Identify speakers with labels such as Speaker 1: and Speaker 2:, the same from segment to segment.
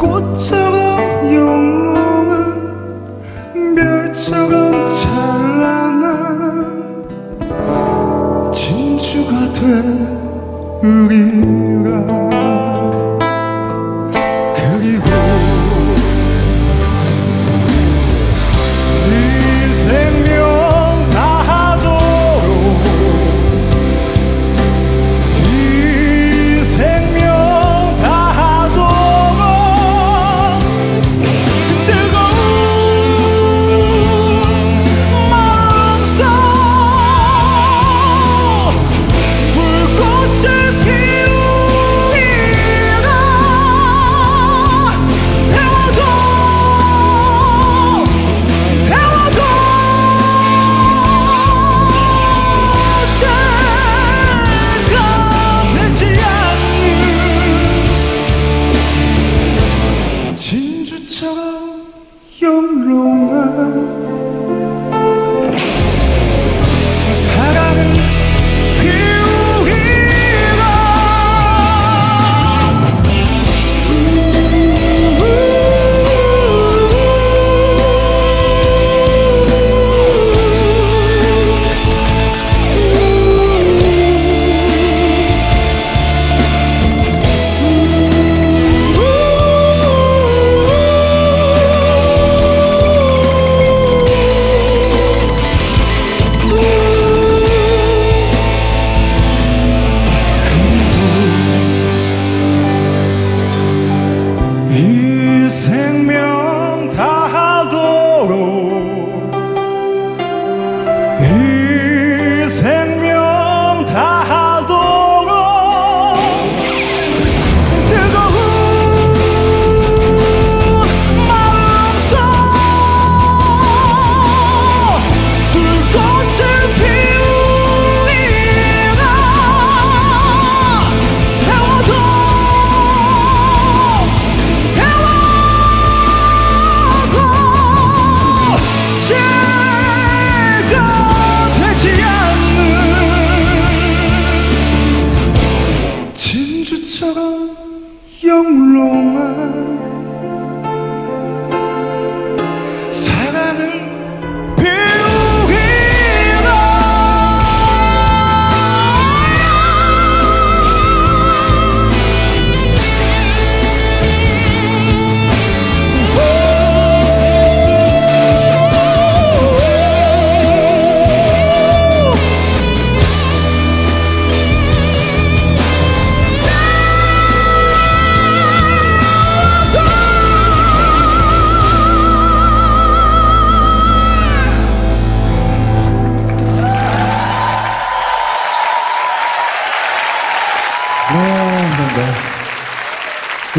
Speaker 1: 꽃처럼 영롱한 별처럼 찬란한 진주가 될 우리가.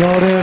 Speaker 2: Lord.